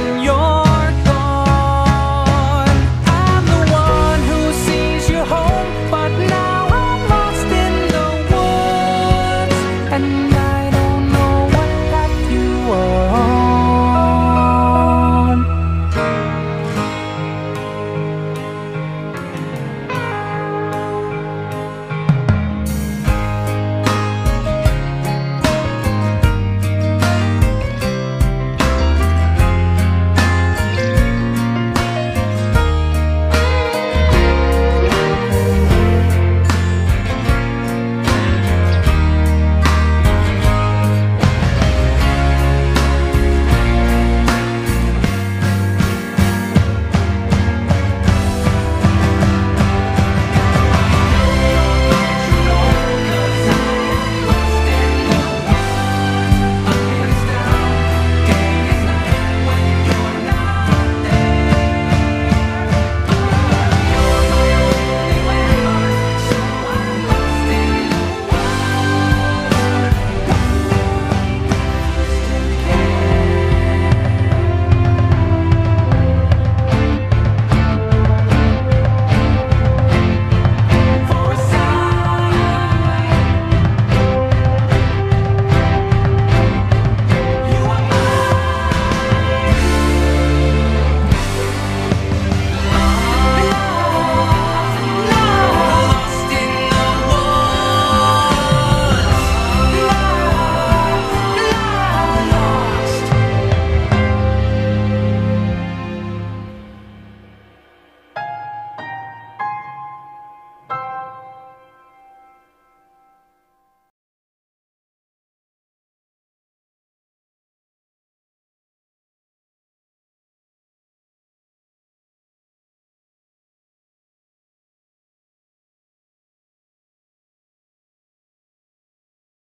占有。